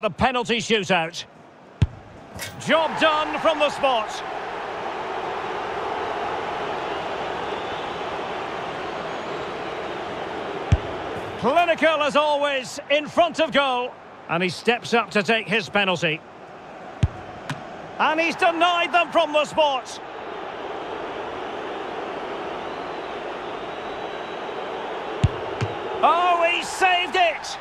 The penalty shootout. Job done from the spot. Clinical as always, in front of goal. And he steps up to take his penalty. And he's denied them from the spot. Oh, he saved it!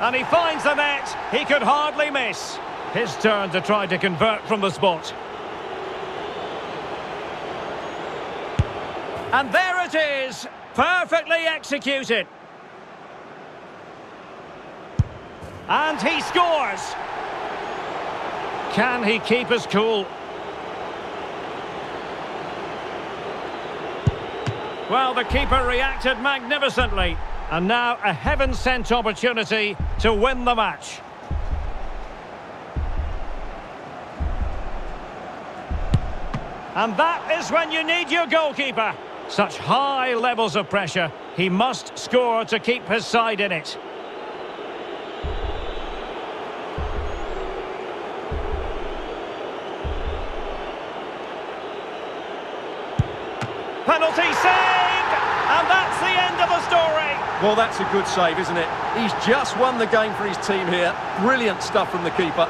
And he finds the net. He could hardly miss. His turn to try to convert from the spot. And there it is. Perfectly executed. And he scores. Can he keep his cool? Well, the keeper reacted magnificently. And now a heaven-sent opportunity to win the match. And that is when you need your goalkeeper. Such high levels of pressure. He must score to keep his side in it. Penalty save! And that's the end of the story. Well, that's a good save, isn't it? He's just won the game for his team here. Brilliant stuff from the keeper.